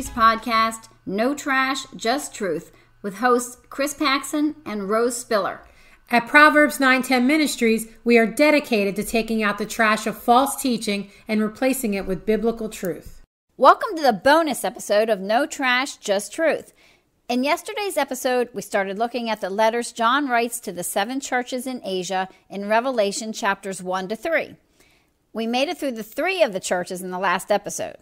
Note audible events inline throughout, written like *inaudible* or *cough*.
910 Ministries podcast, No Trash, Just Truth, with hosts Chris Paxson and Rose Spiller. At Proverbs 910 Ministries, we are dedicated to taking out the trash of false teaching and replacing it with biblical truth. Welcome to the bonus episode of No Trash, Just Truth. In yesterday's episode, we started looking at the letters John writes to the seven churches in Asia in Revelation chapters 1 to 3. We made it through the three of the churches in the last episode.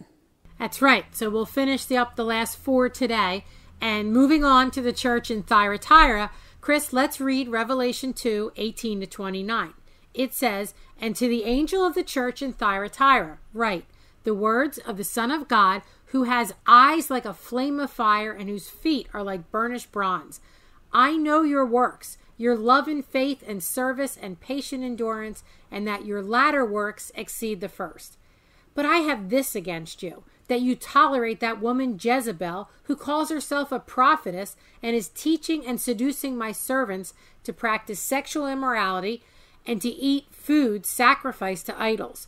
That's right. So we'll finish the, up the last four today. And moving on to the church in Thyatira, Chris, let's read Revelation 2 18 to 29. It says, And to the angel of the church in Thyatira, write the words of the Son of God, who has eyes like a flame of fire and whose feet are like burnished bronze. I know your works, your love and faith and service and patient endurance, and that your latter works exceed the first. But I have this against you that you tolerate that woman Jezebel, who calls herself a prophetess and is teaching and seducing my servants to practice sexual immorality and to eat food sacrificed to idols.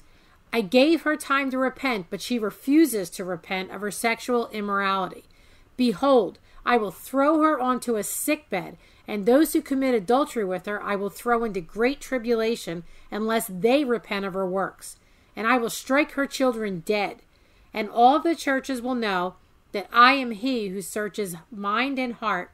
I gave her time to repent, but she refuses to repent of her sexual immorality. Behold, I will throw her onto a sick bed, and those who commit adultery with her I will throw into great tribulation unless they repent of her works. And I will strike her children dead and all the churches will know that I am he who searches mind and heart,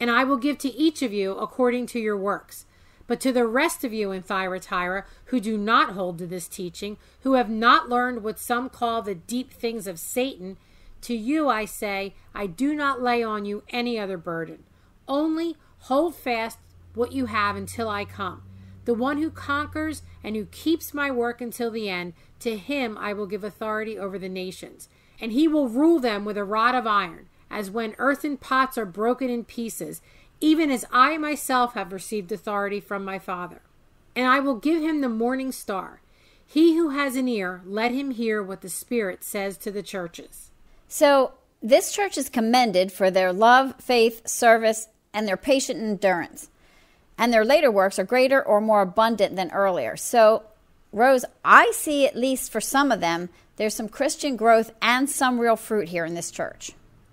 and I will give to each of you according to your works. But to the rest of you in Thyatira who do not hold to this teaching, who have not learned what some call the deep things of Satan, to you I say, I do not lay on you any other burden. Only hold fast what you have until I come. The one who conquers and who keeps my work until the end, to him I will give authority over the nations. And he will rule them with a rod of iron, as when earthen pots are broken in pieces, even as I myself have received authority from my Father. And I will give him the morning star. He who has an ear, let him hear what the Spirit says to the churches. So, this church is commended for their love, faith, service, and their patient endurance and their later works are greater or more abundant than earlier. So, Rose, I see at least for some of them, there's some Christian growth and some real fruit here in this church.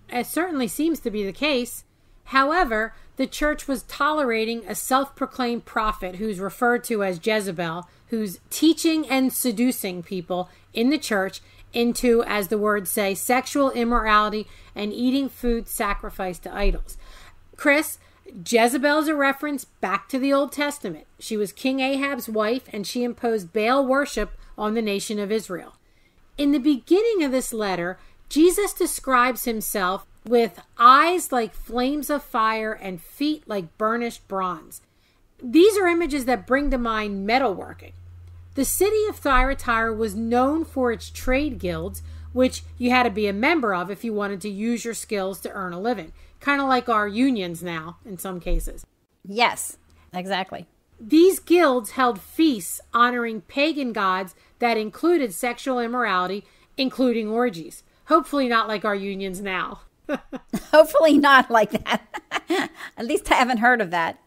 It certainly seems to be the case. However, the church was tolerating a self proclaimed prophet who's referred to as Jezebel, who's teaching and seducing people in the church into, as the words say, sexual immorality and eating food sacrificed to idols. Chris, Jezebel is a reference back to the Old Testament. She was King Ahab's wife and she imposed Baal worship on the nation of Israel. In the beginning of this letter, Jesus describes himself with eyes like flames of fire and feet like burnished bronze. These are images that bring to mind metalworking. The city of Thyatira was known for its trade guilds, which you had to be a member of if you wanted to use your skills to earn a living kind of like our unions now in some cases. Yes, exactly. These guilds held feasts honoring pagan gods that included sexual immorality, including orgies. Hopefully, not like our unions now. *laughs* Hopefully, not like that. *laughs* At least I haven't heard of that.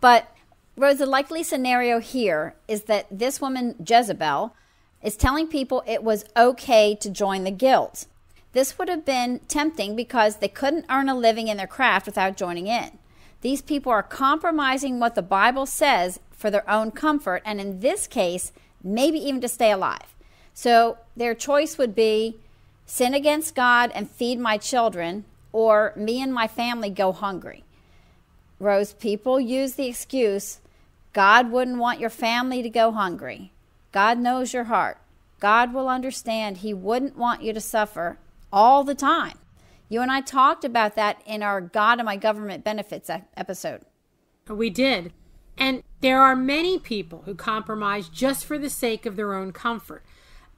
But, Rose, the likely scenario here is that this woman, Jezebel, is telling people it was okay to join the guild. This would have been tempting because they couldn't earn a living in their craft without joining in. These people are compromising what the Bible says for their own comfort, and in this case, maybe even to stay alive. So their choice would be sin against God and feed my children, or me and my family go hungry. Rose, people use the excuse God wouldn't want your family to go hungry. God knows your heart. God will understand. He wouldn't want you to suffer all the time. You and I talked about that in our God and My Government Benefits episode. We did. And there are many people who compromise just for the sake of their own comfort.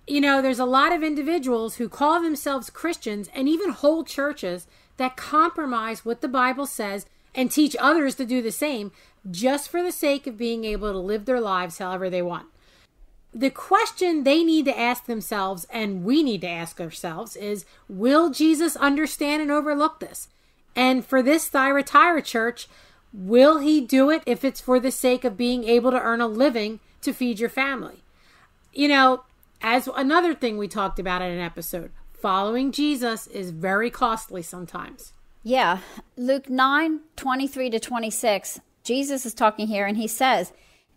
You know, there's a lot of individuals who call themselves Christians and even whole churches that compromise what the Bible says and teach others to do the same just for the sake of being able to live their lives however they want the question they need to ask themselves and we need to ask ourselves is will Jesus understand and overlook this? And for this Thyatira church, will he do it if it's for the sake of being able to earn a living to feed your family? You know, as another thing we talked about in an episode, following Jesus is very costly sometimes. Yeah. Luke 9 23 to 26, Jesus is talking here and he says,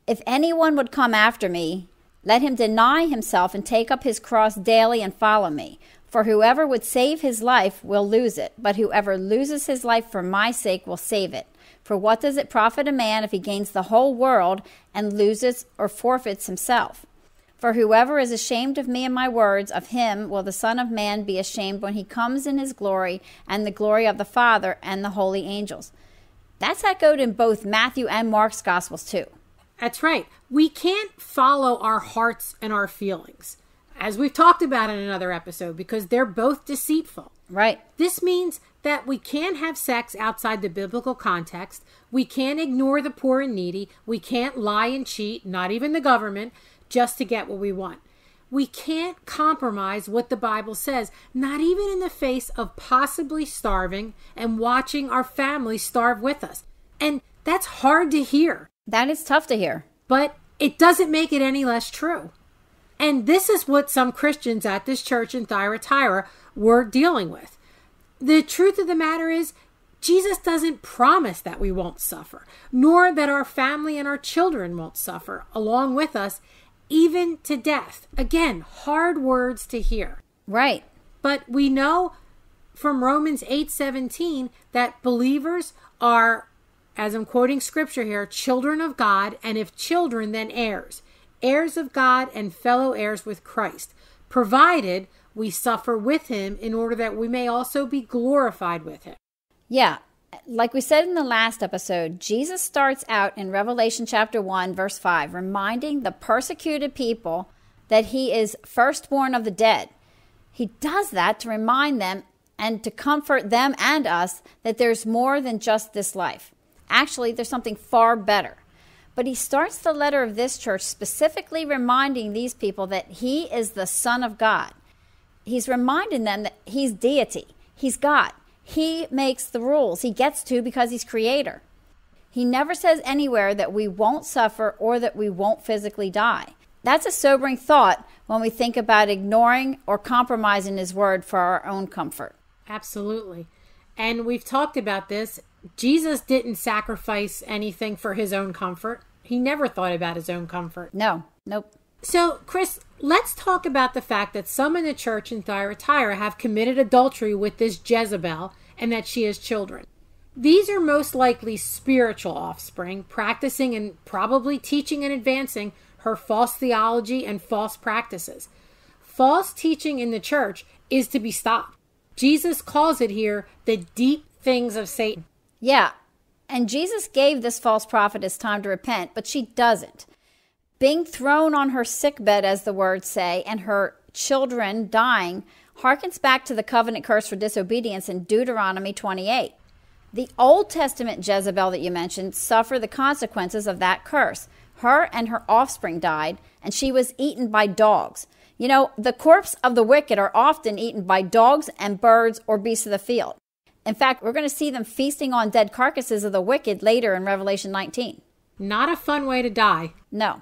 If anyone would come after me, let him deny himself and take up his cross daily and follow me. For whoever would save his life will lose it, but whoever loses his life for my sake will save it. For what does it profit a man if he gains the whole world and loses or forfeits himself? For whoever is ashamed of me and my words, of him will the Son of Man be ashamed when he comes in his glory and the glory of the Father and the holy angels. That's echoed in both Matthew and Mark's Gospels, too. That's right. We can't follow our hearts and our feelings, as we've talked about in another episode, because they're both deceitful. Right. This means that we can't have sex outside the biblical context. We can't ignore the poor and needy. We can't lie and cheat, not even the government just to get what we want. We can't compromise what the Bible says, not even in the face of possibly starving and watching our family starve with us. And that's hard to hear. That is tough to hear. But it doesn't make it any less true. And this is what some Christians at this church in Thyatira were dealing with. The truth of the matter is, Jesus doesn't promise that we won't suffer, nor that our family and our children won't suffer along with us even to death. Again, hard words to hear. Right. But we know from Romans 8:17 that believers are as I'm quoting scripture here, children of God, and if children, then heirs, heirs of God and fellow heirs with Christ, provided we suffer with him in order that we may also be glorified with him. Yeah, like we said in the last episode, Jesus starts out in Revelation chapter 1, verse 5, reminding the persecuted people that he is firstborn of the dead. He does that to remind them and to comfort them and us that there's more than just this life. Actually, there's something far better. But he starts the letter of this church specifically reminding these people that he is the Son of God. He's reminding them that he's deity, he's God. He makes the rules. He gets to because he's creator. He never says anywhere that we won't suffer or that we won't physically die. That's a sobering thought when we think about ignoring or compromising his word for our own comfort. Absolutely. And we've talked about this. Jesus didn't sacrifice anything for his own comfort. He never thought about his own comfort. No, nope. So, Chris, let's talk about the fact that some in the church in Thyatira have committed adultery with this Jezebel and that she has children. These are most likely spiritual offspring, practicing and probably teaching and advancing her false theology and false practices. False teaching in the church is to be stopped. Jesus calls it here the deep things of Satan. Yeah, and Jesus gave this false prophetess time to repent, but she doesn't being thrown on her sickbed, as the words say, and her children dying, harkens back to the covenant curse for disobedience in Deuteronomy 28. The Old Testament Jezebel that you mentioned suffered the consequences of that curse. Her and her offspring died, and she was eaten by dogs. You know, the corpse of the wicked are often eaten by dogs and birds or beasts of the field. In fact, we're going to see them feasting on dead carcasses of the wicked later in Revelation 19. Not a fun way to die. No.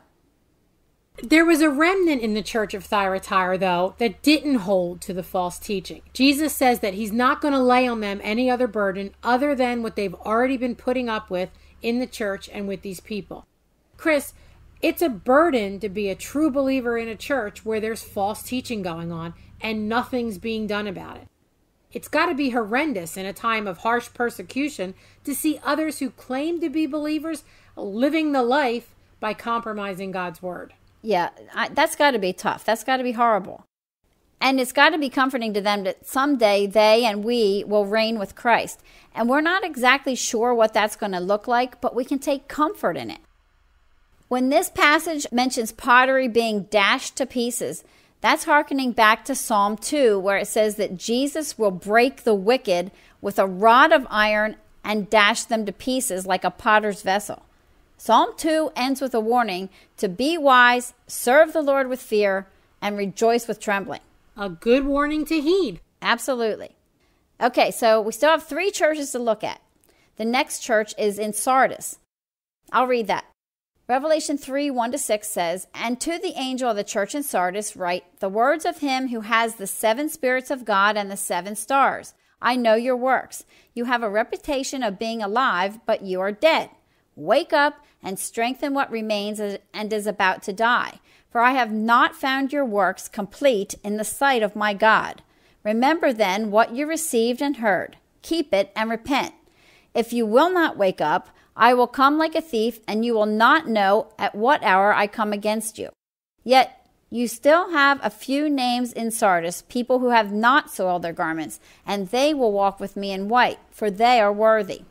There was a remnant in the church of Thyatira, though, that didn't hold to the false teaching. Jesus says that he's not going to lay on them any other burden other than what they've already been putting up with in the church and with these people. Chris, it's a burden to be a true believer in a church where there's false teaching going on and nothing's being done about it. It's got to be horrendous in a time of harsh persecution to see others who claim to be believers living the life by compromising God's word. Yeah, I, that's got to be tough. That's got to be horrible. And it's got to be comforting to them that someday they and we will reign with Christ. And we're not exactly sure what that's going to look like, but we can take comfort in it. When this passage mentions pottery being dashed to pieces, that's hearkening back to Psalm 2, where it says that Jesus will break the wicked with a rod of iron and dash them to pieces like a potter's vessel. Psalm 2 ends with a warning to be wise, serve the Lord with fear, and rejoice with trembling. A good warning to heed. Absolutely. Okay, so we still have three churches to look at. The next church is in Sardis. I'll read that. Revelation 3 1 to 6 says, And to the angel of the church in Sardis write the words of him who has the seven spirits of God and the seven stars. I know your works. You have a reputation of being alive, but you are dead. Wake up and strengthen what remains and is about to die. For I have not found your works complete in the sight of my God. Remember then what you received and heard. Keep it and repent. If you will not wake up, I will come like a thief, and you will not know at what hour I come against you. Yet you still have a few names in Sardis, people who have not soiled their garments, and they will walk with me in white, for they are worthy.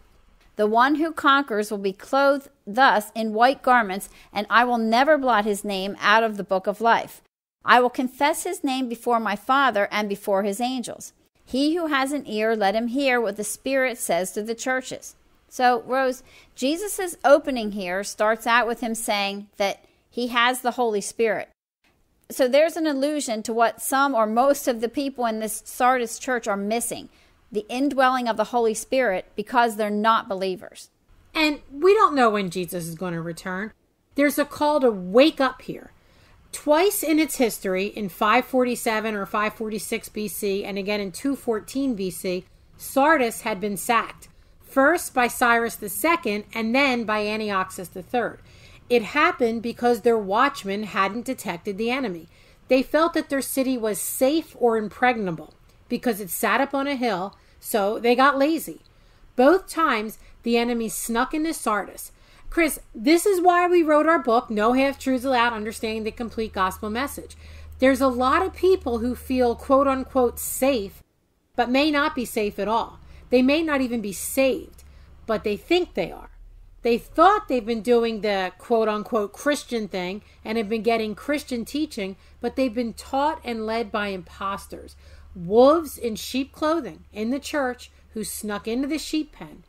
The one who conquers will be clothed thus in white garments, and I will never blot his name out of the book of life. I will confess his name before my Father and before his angels. He who has an ear, let him hear what the Spirit says to the churches. So, Rose, Jesus' opening here starts out with him saying that he has the Holy Spirit. So there's an allusion to what some or most of the people in this Sardis church are missing the indwelling of the Holy Spirit because they're not believers. And we don't know when Jesus is going to return. There's a call to wake up here. Twice in its history, in 547 or 546 BC, and again in 214 BC, Sardis had been sacked first by Cyrus II and then by Antiochus III. It happened because their watchmen hadn't detected the enemy. They felt that their city was safe or impregnable because it sat up on a hill, so they got lazy. Both times, the enemy snuck into Sardis. Chris, this is why we wrote our book, No Half Truths Allowed Understanding the Complete Gospel Message. There's a lot of people who feel quote unquote safe, but may not be safe at all. They may not even be saved, but they think they are. They thought they've been doing the quote unquote Christian thing and have been getting Christian teaching, but they've been taught and led by imposters, wolves in sheep clothing in the church who snuck into the sheep pen.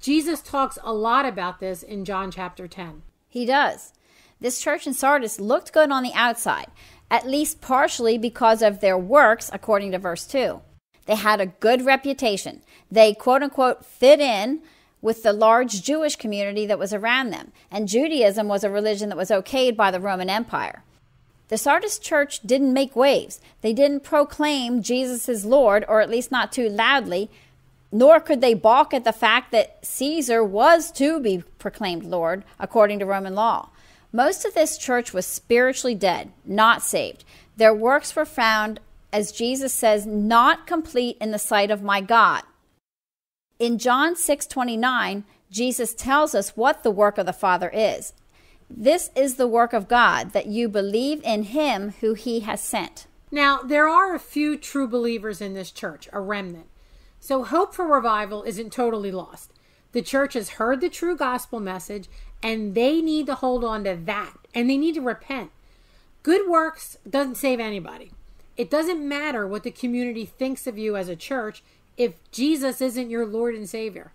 Jesus talks a lot about this in John chapter 10. He does. This church in Sardis looked good on the outside, at least partially because of their works, according to verse 2. They had a good reputation. They, quote unquote, fit in with the large Jewish community that was around them, and Judaism was a religion that was okayed by the Roman Empire. The Sardis church didn't make waves. They didn't proclaim Jesus is Lord, or at least not too loudly, nor could they balk at the fact that Caesar was to be proclaimed Lord according to Roman law. Most of this church was spiritually dead, not saved. Their works were found as Jesus says, not complete in the sight of my God. In John 6:29, Jesus tells us what the work of the Father is. This is the work of God, that you believe in him who he has sent. Now, there are a few true believers in this church, a remnant. So hope for revival isn't totally lost. The church has heard the true gospel message and they need to hold on to that and they need to repent. Good works doesn't save anybody. It doesn't matter what the community thinks of you as a church if Jesus isn't your Lord and Savior.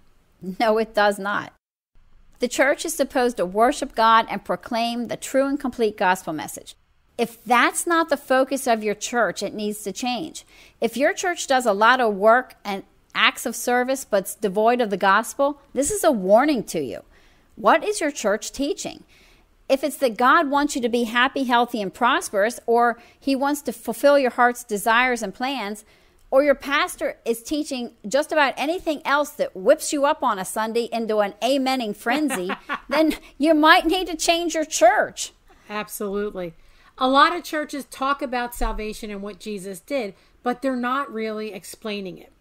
No, it does not. The church is supposed to worship God and proclaim the true and complete gospel message. If that's not the focus of your church, it needs to change. If your church does a lot of work and acts of service but's devoid of the gospel, this is a warning to you. What is your church teaching? If it's that God wants you to be happy, healthy, and prosperous, or He wants to fulfill your heart's desires and plans, or your pastor is teaching just about anything else that whips you up on a Sunday into an amening frenzy, *laughs* then you might need to change your church. Absolutely. A lot of churches talk about salvation and what Jesus did, but they're not really explaining it.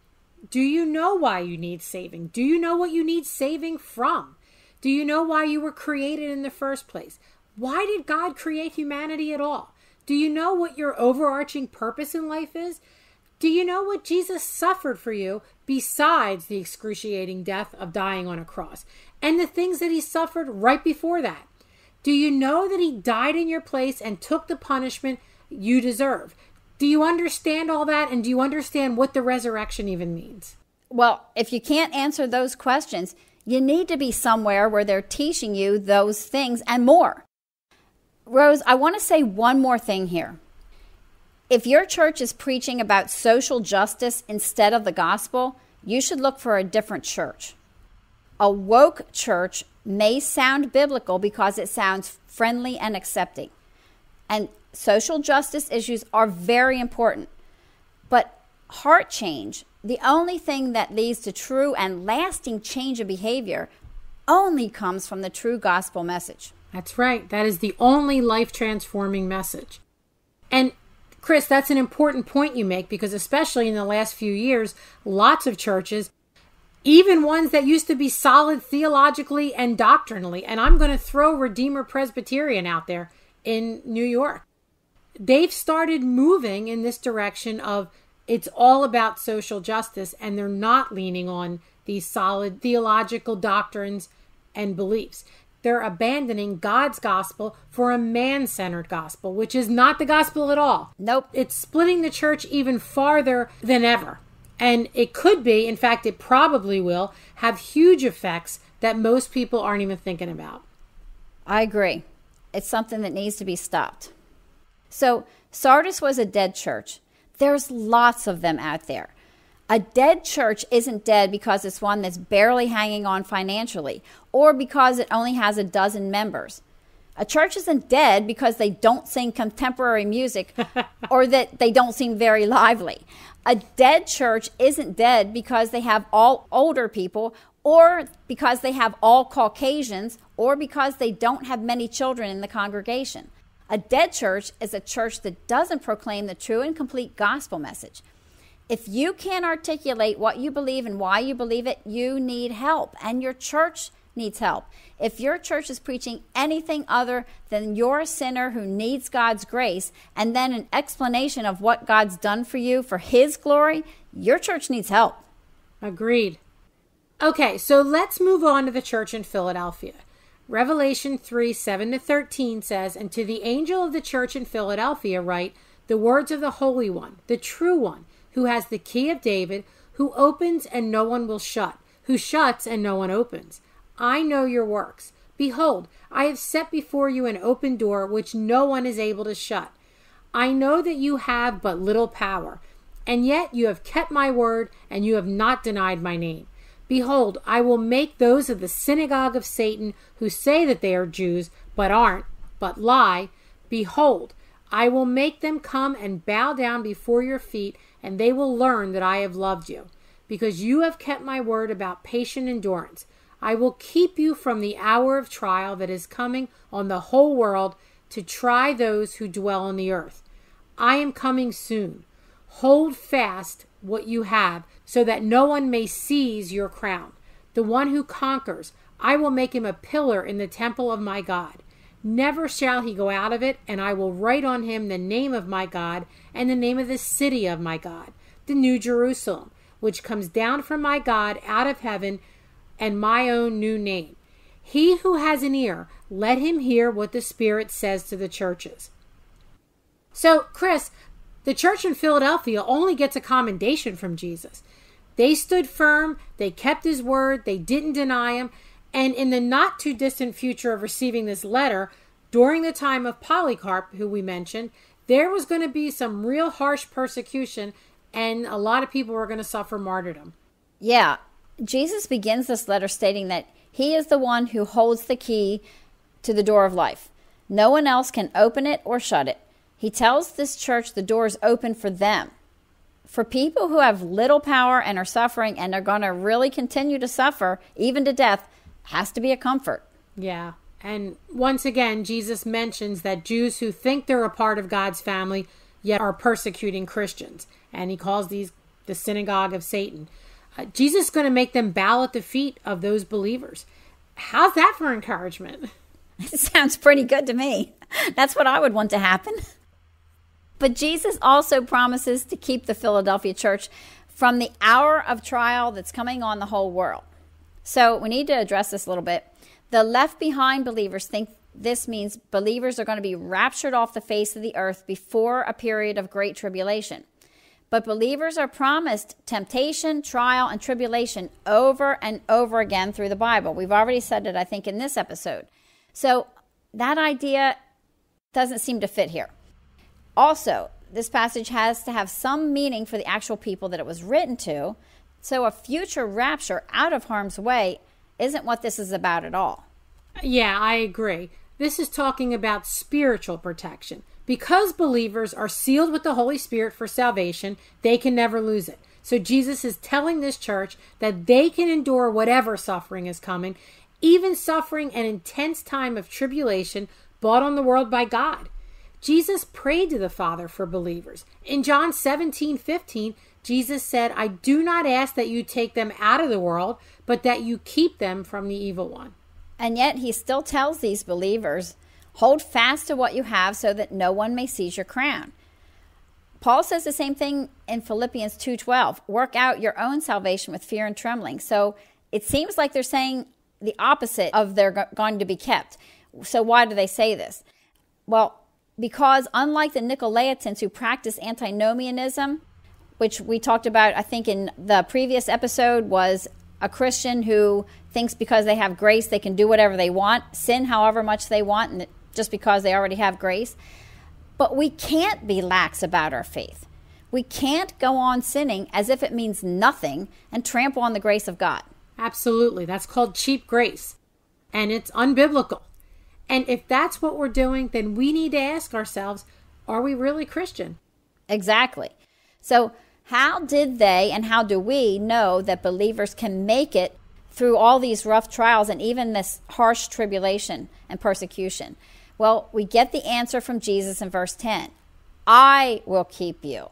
Do you know why you need saving? Do you know what you need saving from? Do you know why you were created in the first place? Why did God create humanity at all? Do you know what your overarching purpose in life is? Do you know what Jesus suffered for you besides the excruciating death of dying on a cross and the things that he suffered right before that? Do you know that he died in your place and took the punishment you deserve? Do you understand all that? And do you understand what the resurrection even means? Well, if you can't answer those questions, you need to be somewhere where they're teaching you those things and more. Rose, I want to say one more thing here. If your church is preaching about social justice instead of the gospel, you should look for a different church. A woke church may sound biblical because it sounds friendly and accepting. And social justice issues are very important. But heart change, the only thing that leads to true and lasting change of behavior, only comes from the true gospel message. That's right. That is the only life transforming message. And Chris, that's an important point you make because, especially in the last few years, lots of churches, even ones that used to be solid theologically and doctrinally, and I'm going to throw Redeemer Presbyterian out there in New York, they've started moving in this direction of it's all about social justice, and they're not leaning on these solid theological doctrines and beliefs they're abandoning God's gospel for a man centered gospel, which is not the gospel at all. Nope. It's splitting the church even farther than ever. And it could be, in fact, it probably will, have huge effects that most people aren't even thinking about. I agree. It's something that needs to be stopped. So, Sardis was a dead church. There's lots of them out there. A dead church isn't dead because it's one that's barely hanging on financially or because it only has a dozen members. A church isn't dead because they don't sing contemporary music *laughs* or that they don't seem very lively. A dead church isn't dead because they have all older people or because they have all Caucasians or because they don't have many children in the congregation. A dead church is a church that doesn't proclaim the true and complete gospel message. If you can't articulate what you believe and why you believe it, you need help, and your church needs help. If your church is preaching anything other than you're a sinner who needs God's grace, and then an explanation of what God's done for you for His glory, your church needs help. Agreed. Okay, so let's move on to the church in Philadelphia. Revelation 3 7 to 13 says, And to the angel of the church in Philadelphia, write the words of the Holy One, the true One who has the key of David, who opens and no one will shut, who shuts and no one opens. I know your works. Behold, I have set before you an open door which no one is able to shut. I know that you have but little power, and yet you have kept my word, and you have not denied my name. Behold, I will make those of the synagogue of Satan who say that they are Jews, but aren't, but lie. Behold, I will make them come and bow down before your feet and they will learn that I have loved you. Because you have kept my word about patient endurance, I will keep you from the hour of trial that is coming on the whole world to try those who dwell on the earth. I am coming soon. Hold fast what you have, so that no one may seize your crown. The one who conquers, I will make him a pillar in the temple of my God. Never shall he go out of it, and I will write on him the name of my God and the name of the city of my God, the New Jerusalem, which comes down from my God out of heaven, and my own new name. He who has an ear, let him hear what the Spirit says to the churches. So, Chris, the church in Philadelphia only gets a commendation from Jesus. They stood firm, they kept his word, they didn't deny him, and in the not too distant future of receiving this letter, during the time of Polycarp, who we mentioned, there was going to be some real harsh persecution, and a lot of people were going to suffer martyrdom. Yeah. Jesus begins this letter stating that he is the one who holds the key to the door of life. No one else can open it or shut it. He tells this church the door is open for them. For people who have little power and are suffering and are going to really continue to suffer, even to death, has to be a comfort. Yeah. And once again, Jesus mentions that Jews who think they're a part of God's family yet are persecuting Christians. And he calls these the synagogue of Satan. Uh, Jesus is going to make them bow at the feet of those believers. How's that for encouragement? *laughs* It sounds pretty good to me. That's what I would want to happen. But Jesus also promises to keep the Philadelphia church from the hour of trial that's coming on the whole world. So we need to address this a little bit. The left behind believers think this means believers are going to be raptured off the face of the earth before a period of great tribulation. But believers are promised temptation, trial, and tribulation over and over again through the Bible. We've already said it, I think, in this episode. So that idea doesn't seem to fit here. Also, this passage has to have some meaning for the actual people that it was written to. So, a future rapture out of harm's way isn't what this is about at all. Yeah, I agree. This is talking about spiritual protection. Because believers are sealed with the Holy Spirit for salvation, they can never lose it. So Jesus is telling this church that they can endure whatever suffering is coming, even suffering an intense time of tribulation brought on the world by God. Jesus prayed to the Father for believers. In John 17 15, Jesus said, I do not ask that you take them out of the world, but that you keep them from the evil one. And yet he still tells these believers, hold fast to what you have so that no one may seize your crown. Paul says the same thing in Philippians 2:12. Work out your own salvation with fear and trembling. So it seems like they're saying the opposite of they're going to be kept. So why do they say this? Well, because unlike the Nicolaitans who practice antinomianism, which we talked about I think in the previous episode was a Christian who thinks because they have grace they can do whatever they want, sin however much they want and just because they already have grace. But we can't be lax about our faith. We can't go on sinning as if it means nothing and trample on the grace of God. Absolutely. That's called cheap grace. And it's unbiblical. And if that's what we're doing, then we need to ask ourselves are we really Christian? Exactly. So, how did they and how do we know that believers can make it through all these rough trials and even this harsh tribulation and persecution? Well, we get the answer from Jesus in verse 10 I will keep you.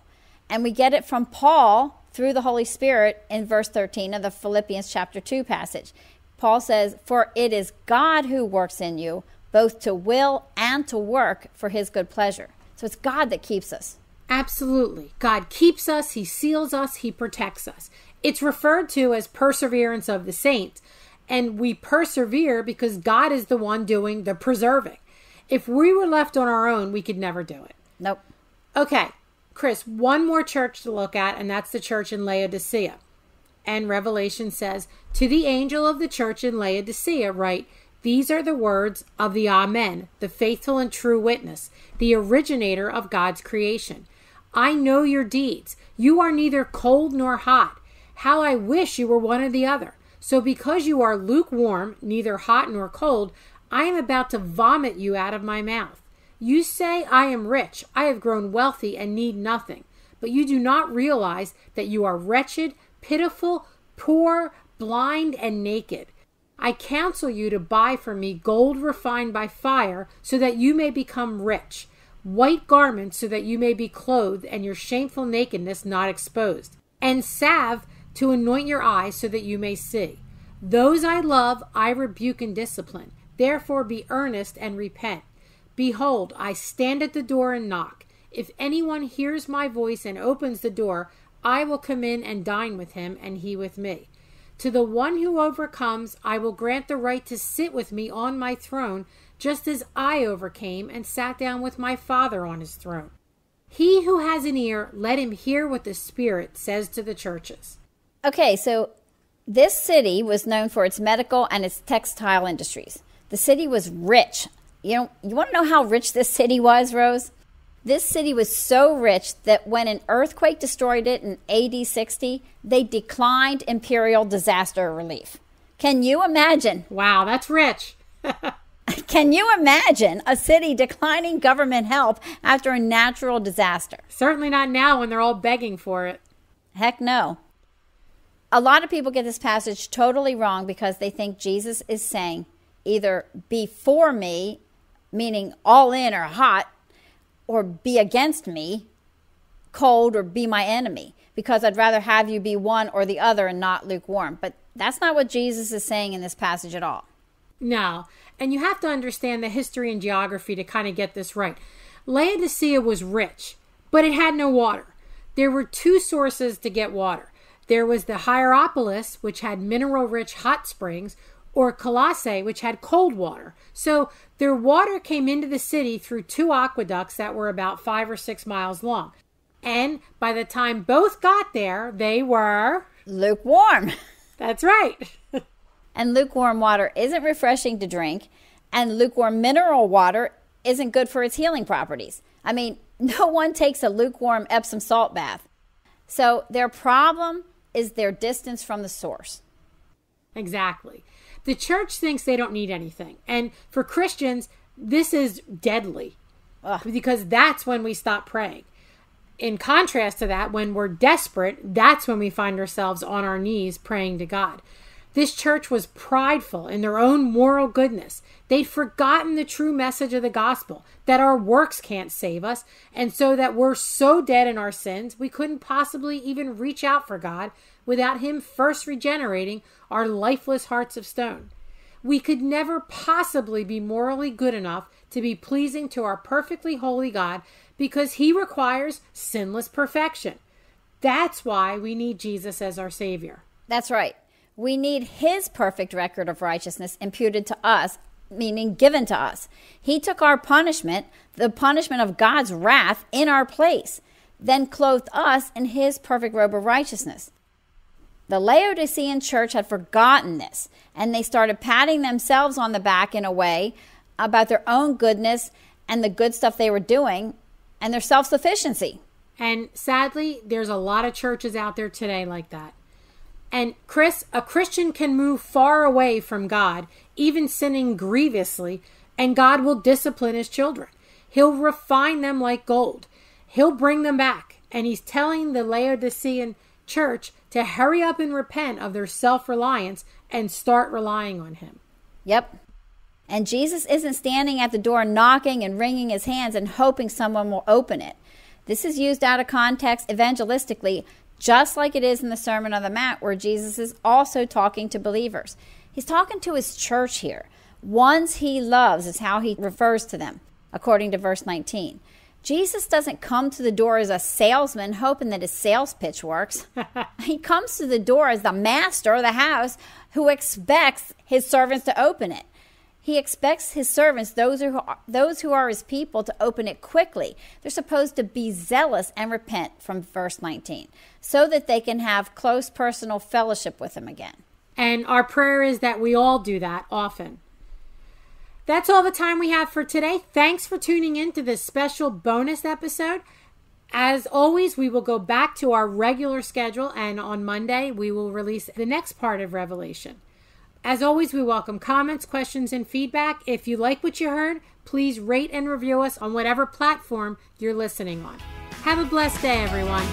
And we get it from Paul through the Holy Spirit in verse 13 of the Philippians chapter 2 passage. Paul says, For it is God who works in you, both to will and to work for his good pleasure. So it's God that keeps us. Absolutely. God keeps us, He seals us, He protects us. It's referred to as perseverance of the saints. And we persevere because God is the one doing the preserving. If we were left on our own, we could never do it. Nope. Okay, Chris, one more church to look at, and that's the church in Laodicea. And Revelation says, To the angel of the church in Laodicea, write, These are the words of the Amen, the faithful and true witness, the originator of God's creation. I know your deeds. You are neither cold nor hot. How I wish you were one or the other. So because you are lukewarm, neither hot nor cold, I am about to vomit you out of my mouth. You say, I am rich, I have grown wealthy and need nothing, but you do not realize that you are wretched, pitiful, poor, blind, and naked. I counsel you to buy from me gold refined by fire, so that you may become rich, white garments, so that you may be clothed, and your shameful nakedness not exposed, and salve to anoint your eyes, so that you may see. Those I love, I rebuke and discipline. Therefore be earnest and repent. Behold, I stand at the door and knock. If anyone hears my voice and opens the door, I will come in and dine with him, and he with me. To the one who overcomes, I will grant the right to sit with me on my throne, just as I overcame and sat down with my Father on his throne. He who has an ear, let him hear what the Spirit says to the churches. Okay, so this city was known for its medical and its textile industries. The city was rich. You know, you want to know how rich this city was, Rose? This city was so rich that when an earthquake destroyed it in AD 60, they declined imperial disaster relief. Can you imagine? Wow, that's rich. *laughs* Can you imagine a city declining government help after a natural disaster? Certainly not now when they're all begging for it. Heck no. A lot of people get this passage totally wrong because they think Jesus is saying, either before me, meaning all in or hot, or be against me, cold, or be my enemy, because I'd rather have you be one or the other and not lukewarm. But that's not what Jesus is saying in this passage at all. No. And you have to understand the history and geography to kind of get this right. Laodicea was rich, but it had no water. There were two sources to get water. There was the Hierapolis, which had mineral rich hot springs, or Colossae, which had cold water. So their water came into the city through two aqueducts that were about five or six miles long. And by the time both got there, they were lukewarm. *laughs* That's right. and lukewarm water isn't refreshing to drink, and lukewarm mineral water isn't good for its healing properties. I mean, *laughs* no one takes a lukewarm Epsom salt bath. So their problem is their distance from the source. Exactly. The church thinks they don't need anything. And for Christians, this is deadly Ugh. because that's when we stop praying. In contrast to that, when we're desperate, that's when we find ourselves on our knees praying to God. This church was prideful in their own moral goodness. They'd forgotten the true message of the gospel that our works can't save us, and so that we're so dead in our sins, we couldn't possibly even reach out for God without Him first regenerating our lifeless hearts of stone. We could never possibly be morally good enough to be pleasing to our perfectly holy God because He requires sinless perfection. That's why we need Jesus as our Savior. That's right. We need His perfect record of righteousness imputed to us, meaning given to us. He took our punishment, the punishment of God's wrath, in our place, then clothed us in His perfect robe of righteousness. The Laodicean church had forgotten this, and they started patting themselves on the back in a way about their own goodness and the good stuff they were doing and their self sufficiency. And sadly, there's a lot of churches out there today like that. And Chris, a Christian can move far away from God, even sinning grievously, and God will discipline his children. He'll refine them like gold. He'll bring them back. And he's telling the Laodicean church to hurry up and repent of their self reliance and start relying on Him. Yep. And Jesus isn't standing at the door knocking and wringing his hands and hoping someone will open it. This is used out of context evangelistically, just like it is in the Sermon on the Mount, where Jesus is also talking to believers. He's talking to his church here. Ones he loves is how he refers to them, according to verse 19. Jesus doesn't come to the door as a salesman hoping that his sales pitch works. *laughs* he comes to the door as the master of the house who expects his servants to open it. He expects his servants, those who, are, those who are his people, to open it quickly. They're supposed to be zealous and repent from verse 19 so that they can have close personal fellowship with him again. And our prayer is that we all do that often. That's all the time we have for today. Thanks for tuning in to this special bonus episode. As always, we will go back to our regular schedule, and on Monday, we will release the next part of Revelation. As always, we welcome comments, questions, and feedback. If you like what you heard, please rate and review us on whatever platform you're listening on. Have a blessed day, everyone.